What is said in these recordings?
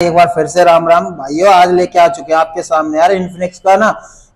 एक बार फिर से राम राम। भाइयों, आज लेके आ चुके हैं आपके सामने यार इन्फिनिक्स का ना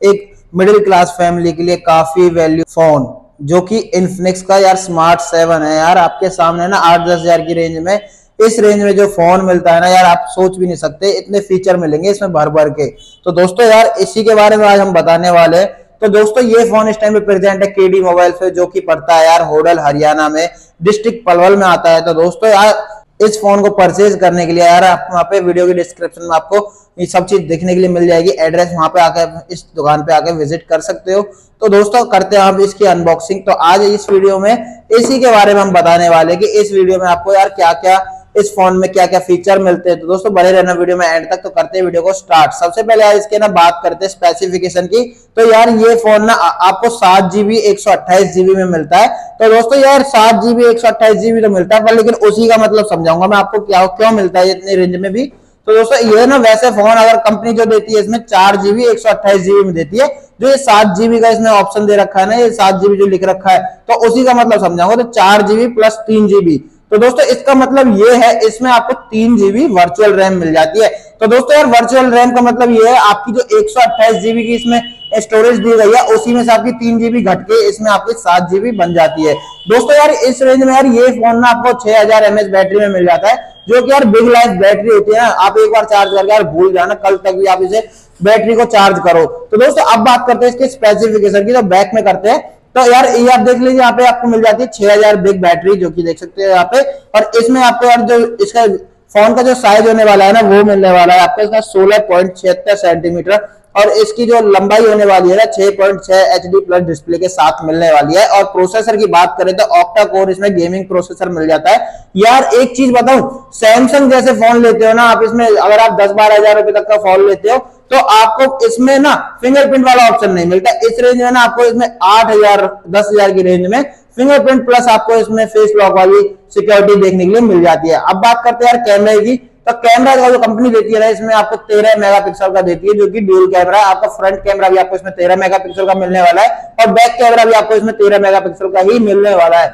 एक मिडिल क्लास फैमिली के लिए काफ़ी वैल्यू फ़ोन जो कि इन्फिनिक्स का यार स्मार्ट सेवन है यार। आपके सामने ना आठ दस हज़ार की रेंज में इस रेंज में जो फ़ोन मिलता है ना यार, आप सोच भी नहीं सकते, इतने फीचर मिलेंगे इसमें भर भर के। तो दोस्तों यार, इसी के बारे में आज हम बताने वाले हैं। तो दोस्तों, ये फ़ोन इस टाइम पे प्रेजेंट है केडी मोबाइल पे, जो कि पड़ता है यार होडल हरियाणा में डिस्ट्रिक्ट पलवल में आता है। तो दोस्तों यार इस फ़ोन को परचेज करने के लिए यार, आप वहाँ पे वीडियो के डिस्क्रिप्शन में आपको ये सब चीज़ देखने के लिए मिल जाएगी। एड्रेस वहाँ पे आकर इस दुकान पे आकर विज़िट कर सकते हो। तो दोस्तों, करते हैं आप इसकी अनबॉक्सिंग तो आज इस वीडियो में इसी के बारे में हम बताने वाले कि इस वीडियो में आपको यार क्या क्या इस फ़ोन में क्या क्या फीचर मिलते हैं? तो दोस्तों, बने रहना वीडियो में एंड तक तो करते हैं वीडियो को स्टार्ट सबसे पहले यार इसके ना बात करते हैं स्पेसिफिकेशन की। तो यार, ये फ़ोन ना आपको सात जीबी एक सौ अट्ठाईस जीबी में मिलता है। तो दोस्तों, यार, सात जीबी एक सौ अट्ठाईस जीबी तो मिलता है, पर लेकिन उसी का मतलब समझाऊँगा मैं आपको क्या, क्यों मिलता है इतनी रेंज में भी। तो दोस्तों, ये ना वैसे फ़ोन अगर कंपनी जो देती है, इसमें चार जीबी एक सौ अट्ठाईस जीबी में देती है। जो ये सात जीबी का इसमें ऑप्शन दे रखा है ना, ये सात जीबी जो लिख रखा है तो उसी का मतलब समझाऊँगा। तो चार जीबी प्लस तीन जीबी तो दोस्तों, इसका मतलब ये है, इसमें आपको तीन जीबी वर्चुअल रैम मिल जाती है। तो दोस्तों, यार वर्चुअल रैम का मतलब ये है, आपकी जो एक सौ जीबी की इसमें स्टोरेज दी गई है, उसी में से आपकी तीन जीबी घट के इसमें आपकी सात जीबी बन जाती है। दोस्तों, यार, इस रेंज में, यार, ये फ़ोन ना आपको छह हज़ार एमएच बैटरी में मिल जाता है, जो कि, यार बिग लाइफ बैटरी होती है ना, आप एक बार चार्ज करके, यार, भूल जाना, कल तक भी आप इसे बैटरी को चार्ज करो। तो दोस्तों, अब बात करते हैं इसके स्पेसिफिकेशन की तो बैक में करते हैं। तो यार, ये आप देख लीजिए, यहाँ पे आपको मिल जाती है छह हज़ार बिग बैटरी जो कि देख सकते हैं यहाँ पे। और इसमें आपको यार जो इसका फ़ोन का जो साइज़ होने वाला है ना, वो मिलने वाला है आपको इसका सोलह पॉइंट छिहत्तर सेंटीमीटर और इसकी जो लंबाई होने वाली है ना, छह पॉइंट छह एच डी प्लस डिस्प्ले के साथ मिलने वाली है। और प्रोसेसर की बात करें तो ऑक्टा कोर इसमें गेमिंग प्रोसेसर मिल जाता है। यार, एक चीज़ बताऊँ सैमसंग जैसे फ़ोन लेते हो ना, आप इसमें अगर आप दस बारह हज़ार रुपए तक का फ़ोन लेते हो तो आपको इसमें ना फिंगरप्रिंट वाला ऑप्शन नहीं मिलता। इस रेंज में ना आपको इसमें आठ हज़ार, दस हज़ार की रेंज में फिंगरप्रिंट प्लस आपको इसमें फेस लॉक वाली सिक्योरिटी देखने के लिए मिल जाती है। अब बात करते हैं यार कैमरे की। तो कैमरा का जो कंपनी देती है ना, इसमें आपको तेरह मेगापिक्सल का देती है, जो कि ड्यूल कैमरा है। आपका फ्रंट कैमरा भी आपको इसमें तेरह मेगापिक्सल का मिलने वाला है और बैक कैमरा भी आपको इसमें तेरह मेगापिक्सल का ही मिलने वाला है।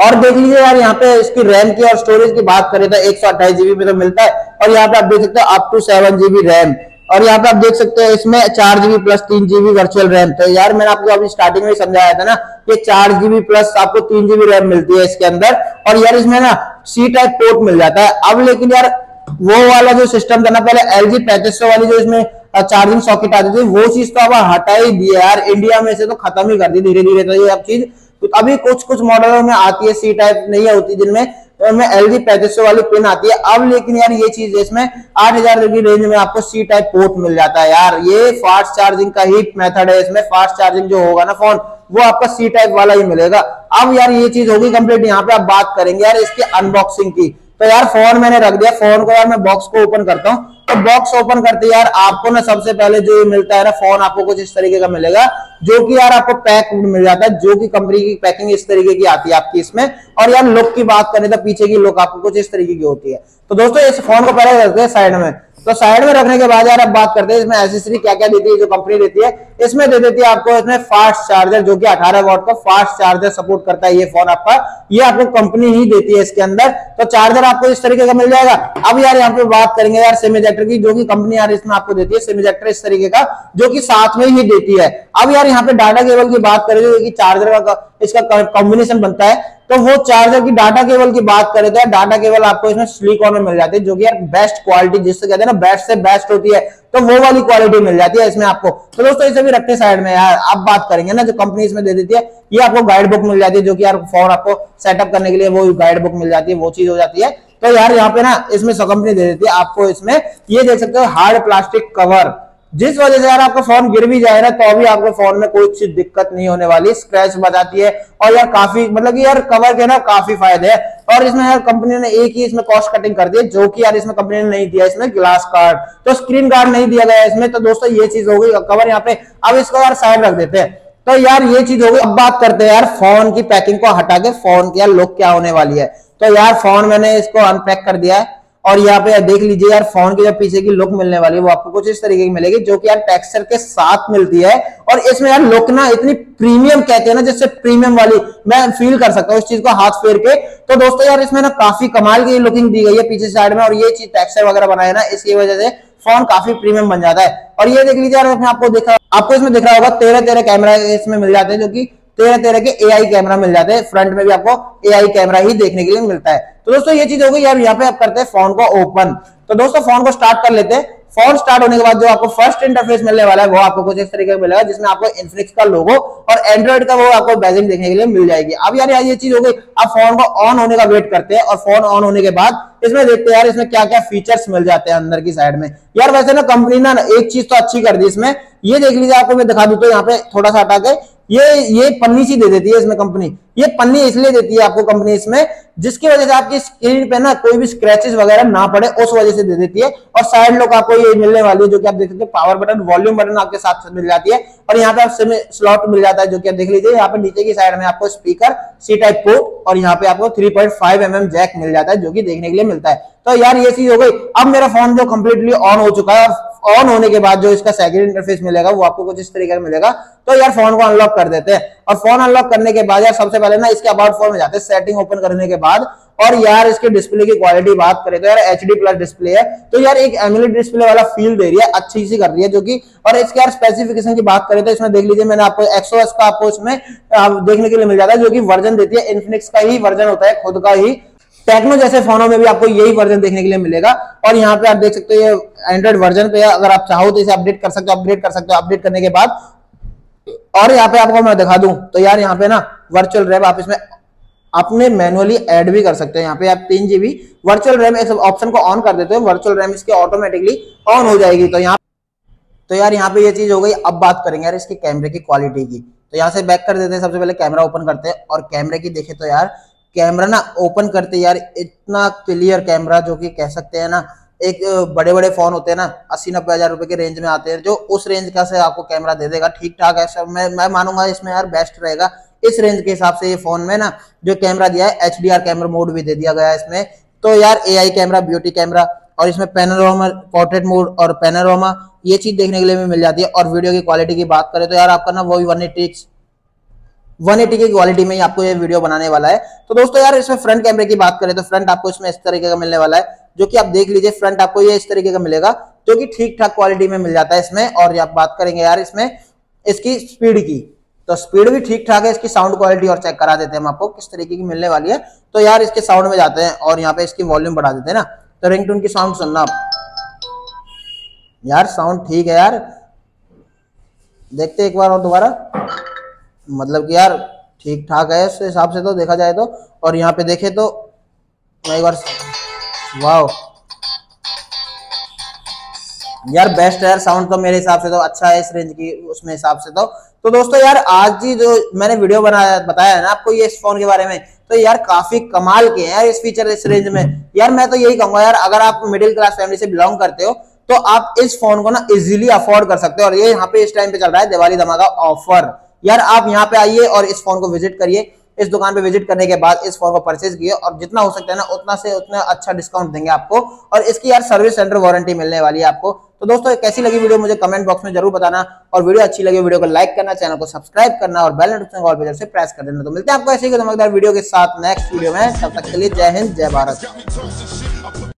और देख लीजिए यार, यहाँ पे इसकी रैम की और स्टोरेज की बात करें तो एक सौ अट्ठाईस जीबी में तो मिलता है, और यहाँ पे आप देख सकते हो up to seven GB RAM और यहाँ पे आप देख सकते हैं इसमें चार जीबी प्लस तीन जीबी वर्चुअल रैम तो यार, मैंने आपको अभी स्टार्टिंग में समझाया था ना कि चार जीबी प्लस आपको तीन जीबी रैम मिलती है इसके अंदर। और यार, इसमें ना सी टाइप पोर्ट मिल जाता है। अब लेकिन यार, वो वाला जो सिस्टम था ना, पहले एल जी पैंतीस सौ वाली जो इसमें चार्जिंग सॉकेट आती थी, वो चीज़ तो अब हटा ही दिया यार। इंडिया में से तो खत्म ही कर दी धीरे धीरे तो ये अब चीज़ अभी कुछ कुछ मॉडलों में आती है सी टाइप नहीं होती, जिनमें उनमें एल जी पैंतीस सौ वाली पिन आती है। अब लेकिन यार ये चीज़ इसमें आठ हज़ार की रेंज में आपको सी टाइप पोर्ट मिल जाता है यार। ये फास्ट चार्जिंग का ही मेथड है इसमें। फास्ट चार्जिंग जो होगा ना फ़ोन वो आपका सी टाइप वाला ही मिलेगा। अब यार ये चीज़ होगी कंप्लीट यहाँ पे आप बात करेंगे यार इसकी अनबॉक्सिंग की। तो यार फ़ोन मैंने रख दिया, फ़ोन को यार मैं बॉक्स को ओपन करता हूँ। तो बॉक्स ओपन करते यार आपको ना सबसे पहले जो ये मिलता है ना फ़ोन आपको कुछ इस तरीके का मिलेगा, जो कि यार आपको पैक मिल जाता है, जो कि कंपनी की पैकिंग इस तरीके की आती है आपकी इसमें। और यार लुक की बात करें तो पीछे की लुक आपको कुछ इस तरीके की होती है। तो दोस्तों, इस फ़ोन को पहले रखते हैं साइड में। तो साइड में रखने के बाद यार अब बात करते हैं, इसमें एसेसरी क्या क्या देती है, जो कंपनी देती है। इसमें दे देती है आपको इसमें फास्ट चार्जर जो कि 18 वॉट का फास्ट चार्जर सपोर्ट करता है ये फ़ोन आपका। ये आपको कंपनी ही देती है इसके अंदर। तो चार्जर आपको इस तरीके का मिल जाएगा। अब यार यहाँ पे बात करेंगे यार सेमीजेक्टर की, जो कि कंपनी यार इसमें आपको देती है सेमीजेक्टर इस तरीके का, जो की साथ में ही देती है। अब यार यहाँ पे डाटा केबल की बात करें, जो कि चार्जर का इसका कॉम्बिनेशन बनता है तो वो चार्जर की डाटा केबल की बात करें तो डाटा केबल आपको इसमें सिलिकॉन में मिल जाती है, जो कि यार बेस्ट क्वालिटी जिससे कहते हैं ना बेस्ट से बेस्ट होती है तो वो वाली क्वालिटी मिल जाती है इसमें आपको। तो दोस्तों, इसे भी रखते साइड में यार। आप बात करेंगे ना, जो कंपनी इसमें दे देती है, ये आपको गाइड बुक मिल जाती है, जो कि यार फ़ोन आपको सेटअप करने के लिए वो गाइड बुक मिल जाती है, वो चीज़ हो जाती है। तो यार यहाँ पे ना, इसमें कंपनी दे देती है, आपको इसमें ये देख सकते हो हार्ड प्लास्टिक कवर जिस वजह से यार आपका फ़ोन गिर भी जाए ना तो भी आपके फ़ोन में कोई चीज़ दिक्कत नहीं होने वाली स्क्रैच बजाती है और यार काफ़ी मतलब कि यार कवर के ना काफ़ी फ़ायदे है। और इसमें यार कंपनी ने एक ही इसमें कॉस्ट कटिंग कर दी, जो कि यार इसमें कंपनी ने नहीं दिया, इसमें ग्लास कार्ड तो स्क्रीन कार्ड नहीं दिया गया इसमें। तो दोस्तों, ये चीज़ हो गई कवर यहाँ पे, अब इसको यार साइड रख देते हैं। तो यार ये चीज़ हो गई, अब बात करते हैं यार फ़ोन की पैकिंग को हटा के फ़ोन की यार लुक क्या होने वाली है। तो यार फ़ोन मैंने इसको अनपैक कर दिया है। और यहाँ पे देख लीजिए यार फ़ोन की जो पीछे की लुक मिलने वाली है, वो आपको कुछ इस तरीके की मिलेगी, जो कि यार टेक्सचर के साथ मिलती है। और इसमें यार लुक ना इतनी प्रीमियम कहते हैं ना, जिससे प्रीमियम वाली मैं फील कर सकता हूँ इस चीज़ को हाथ फेर के। तो दोस्तों यार, इसमें ना काफ़ी कमाल की लुकिंग दी गई है पीछे साइड में, और ये चीज़ टेक्सचर वगैरह बनाया ना, इसकी वजह से फ़ोन काफ़ी प्रीमियम बन जाता है। और ये देख लीजिए यार आपको देखा आपको इसमें दिख रहा होगा तेरह तेरह कैमरा इसमें मिल जाते हैं, जो कि तेरह तेरह के एआई कैमरा मिल जाते हैं। फ्रंट में भी आपको एआई कैमरा ही देखने के लिए मिलता है। तो दोस्तों, ये चीज़ हो गई। यार, यहाँ पे आप करते हैं फ़ोन को ओपन तो दोस्तों फ़ोन को स्टार्ट कर लेते हैं। फ़ोन स्टार्ट होने के बाद जो आपको फ़र्स्ट इंटरफेस मिलने वाला है, वो आपको कुछ इस तरीके का मिलेगा, जिसमें आपको इन्फिनिक्स का लोगो और एंड्रॉइड का वो आपको बैजिंग देखने के लिए मिल जाएगी। अब यार यार, ये चीज़ हो गई। आप फ़ोन को ऑन होने का वेट करते हैं और फ़ोन ऑन होने के बाद इसमें देखते हैं यार, इसमें क्या क्या फीचर्स मिल जाते हैं अंदर की साइड में। यार, वैसे ना कंपनी ना एक चीज़ तो अच्छी कर दी इसमें। ये देख लीजिए, आपको मैं दिखा दू तो यहाँ पे थोड़ा सा हटा के ये ये पन्नी सी दे देती है इसमें कंपनी ये पन्नी इसलिए देती है आपको कंपनी इसमें, जिसकी वजह से आपकी स्क्रीन पे ना कोई भी स्क्रैचेस वगैरह ना पड़े, उस वजह से दे देती है। और साइड लोग आपको ये मिलने वाली है, जो कि आप देख सकते हैं पावर बटन वॉल्यूम बटन आपके साथ मिल जाती है। और यहाँ पे आप स्लॉट मिल जाता है, जो कि आप देख लीजिए, यहाँ पे नीचे की साइड में आपको स्पीकर सी टाइप पोर्ट और यहाँ पे आपको 3.5 पॉइंट mm जैक मिल जाता है, जो की देखने के लिए मिलता है। तो यार ये चीज़ हो गई। अब मेरा फ़ोन जो कंप्लीटली ऑन हो चुका है ऑन होने के बाद जो इसका सेकंड इंटरफेस मिलेगा, वो आपको कुछ इस तरीके का मिलेगा। तो यार फ़ोन को अनलॉक कर देते हैं। और फ़ोन अनलॉक करने के बाद यार सबसे पहले ना इसके अबाउट फ़ोन में जाते हैं। सेटिंग ओपन करने के बाद। और यार इसके डिस्प्ले की क्वालिटी बात करें तो यार एचडी प्लस डिस्प्ले है। तो यार एक एमुलेट डिस्प्ले वाला फील दे रही है अच्छी सी कर रही है जो कि और इसके यार स्पेसिफिकेशन की बात करें तो इसमें देख लीजिए, मैंने आपको एक्सोएस का आपको इसमें देखने के लिए मिल जाता है जो कि वर्जन देती है। इन्फिनिक्स का ही वर्जन होता है, खुद का ही। टेक्नो जैसे फोनों में भी आपको यही वर्जन देखने के लिए मिलेगा। और यहाँ पे आप देख सकते हो ये एंड्रॉइड वर्जन पे अगर आप चाहो तो इसे अपडेट कर सकते हो अपडेट कर सकते हो अपडेट करने के बाद। और यहाँ पे आपको मैं दिखा दूँ तो यार यहाँ पे ना वर्चुअल रैम आप इसमें अपने मैनुअली ऐड भी कर सकते हैं। यहाँ पे आप तीन जीबी वर्चुअल रैम इस ऑप्शन को ऑन कर देते हो। वर्चुअल रैम इसके ऑटोमेटिकली ऑन हो जाएगी। तो यहाँ तो यार यहाँ पे ये चीज़ हो गई। अब बात करेंगे यार इसके कैमरे की क्वालिटी की। तो यहाँ से बैक कर देते हैं। सबसे पहले कैमरा ओपन करते हैं। और कैमरे की देखे तो यार कैमरा ना ओपन करते यार, इतना क्लियर कैमरा जो कि कह सकते हैं ना, एक बड़े बड़े फ़ोन होते हैं ना, अस्सी नब्बे हज़ार रुपए के रेंज में आते हैं, जो उस रेंज का से आपको कैमरा दे देगा ठीक ठाक है, सब मैं मैं मानूँगा इसमें यार बेस्ट रहेगा। इस रेंज के हिसाब से ये फ़ोन में ना, जो कैमरा दिया है एचडीआर कैमरा मोड भी दे दिया गया है इसमें। तो यार एआई कैमरा ब्यूटी कैमरा और इसमें पेनोरामा पोर्ट्रेट मोड और पेनोरामा ये चीज़ देखने के लिए भी मिल जाती है। और वीडियो की क्वालिटी की बात करें तो यार आपका ना वो वन एटी 180 की क्वालिटी में ही आपको ये वीडियो बनाने वाला है। तो दोस्तों यार, इसमें फ्रंट कैमरे की बात करें तो फ्रंट आपको इसमें इस तरीके का मिलने वाला है, जो कि आप देख लीजिए फ्रंट आपको ये इस तरीके का मिलेगा, जो कि ठीक ठाक क्वालिटी में मिल जाता है इसमें। और आप बात करेंगे यार इसमें, इसकी स्पीड की। तो स्पीड भी ठीक ठाक है, इसकी साउंड क्वालिटी और चेक करा देते हैं हम आपको किस तरीके की मिलने वाली है। तो यार इसके साउंड में जाते हैं और यहाँ पे इसकी वॉल्यूम बढ़ा देते हैं ना। तो रिंग की साउंड सुनना आप। यार साउंड ठीक है यार। देखते एक बार और दोबारा। मतलब कि यार ठीक ठाक है, इस हिसाब से तो देखा जाए तो। और यहाँ पे देखे तो एक बार वाह यार बेस्ट है यार साउंड तो मेरे हिसाब से तो अच्छा है इस रेंज की, उसमें हिसाब से तो। तो दोस्तों यार, आज ही जो मैंने वीडियो बनाया, बताया है ना आपको ये इस फ़ोन के बारे में तो यार काफ़ी कमाल के हैं यार इस फीचर इस रेंज में। यार मैं तो यही कहूँगा यार, अगर आप मिडिल क्लास फैमिली से बिलोंग करते हो तो आप इस फ़ोन को ना इजिली अफोर्ड कर सकते हो। और ये यहाँ पे इस टाइम पे चल रहा है दिवाली धमाका ऑफ़र यार आप यहाँ पे आइए और इस फ़ोन को विज़िट करिए। इस दुकान पे विज़िट करने के बाद इस फ़ोन को परचेज किए और जितना हो सकता है ना, उतना से उतना अच्छा डिस्काउंट देंगे आपको और इसकी यार सर्विस सेंटर वारंटी मिलने वाली है आपको। तो दोस्तों कैसी लगी वीडियो मुझे कमेंट बॉक्स में ज़रूर बताना और वीडियो अच्छी लगी वीडियो को लाइक करना चैनल को सब्सक्राइब करना और बेल नोटिफिकेशन ऑल से प्रेस कर देना। तो मिलते हैं आपको ऐसे ही धमाकेदार वीडियो के साथ नेक्स्ट वीडियो में। तब तक के लिए जय हिंद, जय भारत।